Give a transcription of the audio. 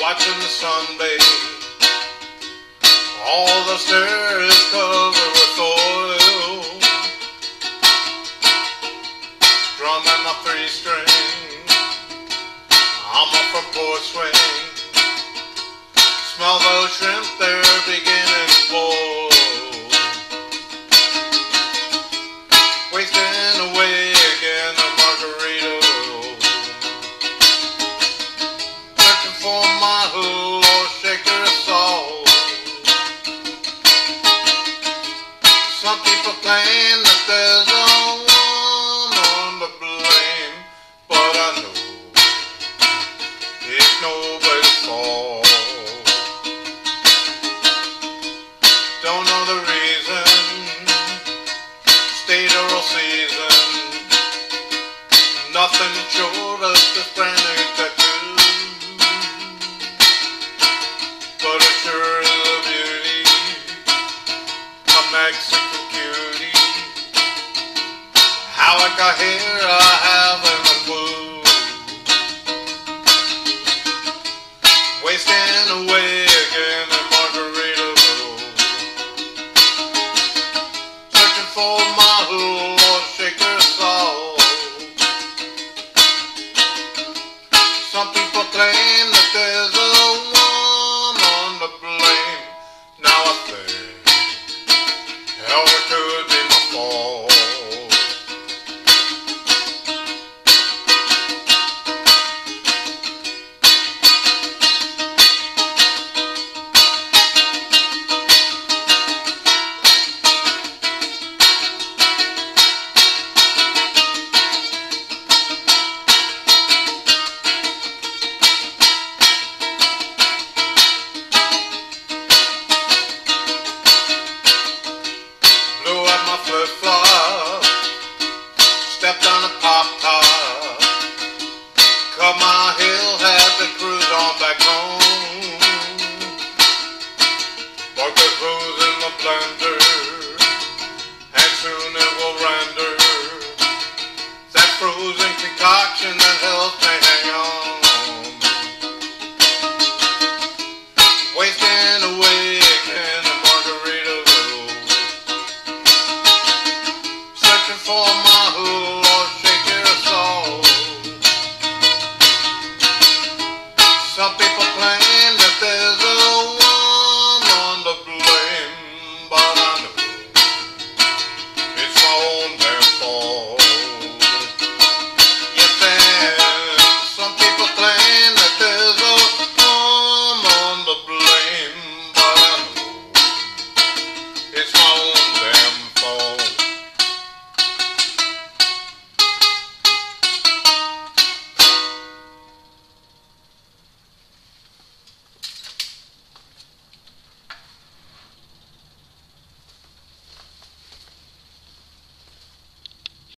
watching the sun bathe. All the stairs covered with oil, drumming my three string. I'm off for porch swing. Smell those shrimp, they're Nothing short of this brand I got here, I haven't a clue. Wasting away again in Margaritaville. Searching for my Lord Shaker soul. Some people claim surrender. That frozen concoction that helps me hang on. Wasting away in the margaritaville. Searching for my whole or shaking a soul. Some people.